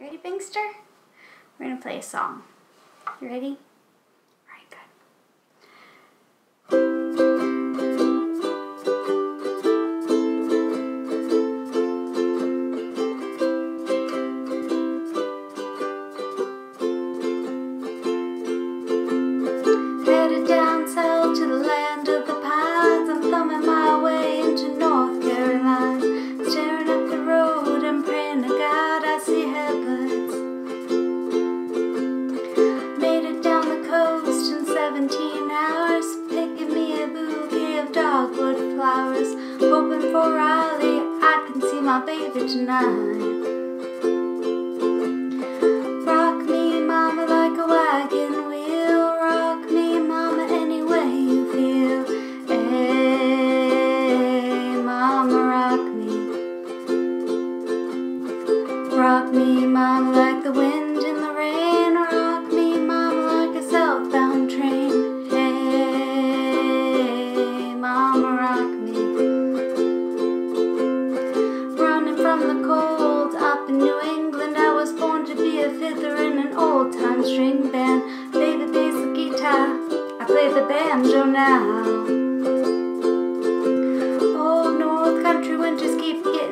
You ready, Bingster? We're gonna play a song. You ready? For Riley I can see my baby tonight. Rock me, mama, like a wagon wheel. Rock me, mama, any way you feel. Hey, mama, rock me. Rock me, mama, like the wind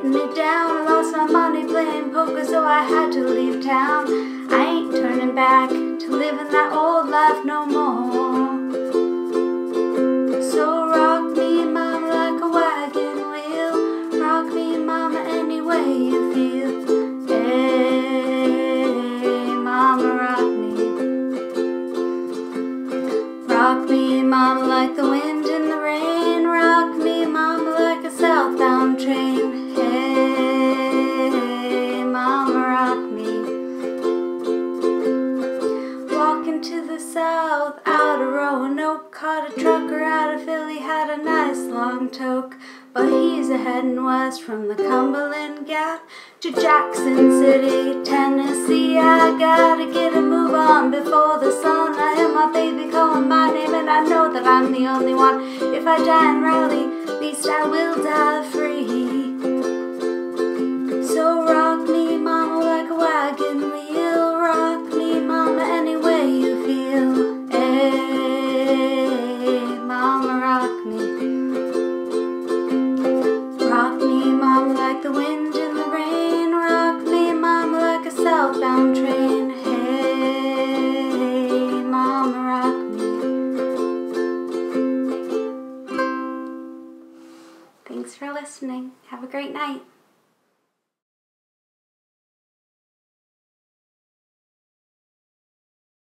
me down. I lost my money playing poker, so I had to leave town. I ain't turning back to living that old life no more. So rock me, mama, like the wind in the out of Roanoke, caught a trucker out of Philly, had a nice long toke. But he's a heading west from the Cumberland Gap to Jackson City, Tennessee. I gotta get a move on before the sun. I hear my baby calling my name, and I know that I'm the only one. If I die in Raleigh, at least I will die free. Hey, rock me. Thanks for listening. Have a great night.